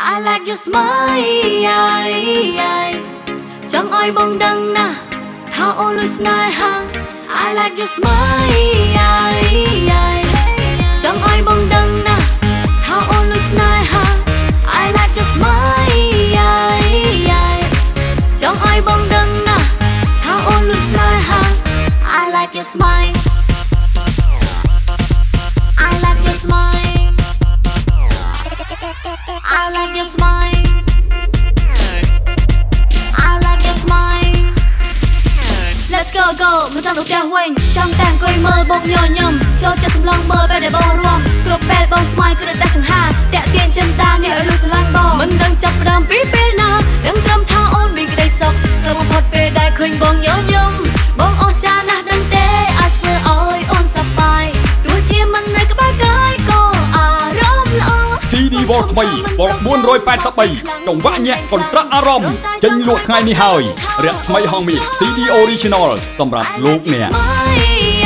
I like your smile ចង់ឲ្យបងដឹងណាស់ថាអូនលុយស្នេហា I like your smile ចង់ឲ្យបងដឹងណាស់ថាអូនលុយស្នេហា I like your smile ចង់ឲ្យបងដឹងណាស់ថាអូនលុយស្នេហា I like your smile your smile I like your smile Let's go go មកចាំទៅផ្ទះវិញចង់តែអង្គុយមើលបងញញឹមចូលចិត្តសម្លងមើលពេលដែលបងរួមគ្រប់ពេលបង smile គឺតែសង្ហាតា ថ្មីវ៉ល483កង្វះញាក់កន្ត្រាក់អារម្មណ៍ចេញលក់ថ្ងៃនេះហើយរយៈថ្មីហងមាស CD Original សម្រាប់លោកអ្នក Smile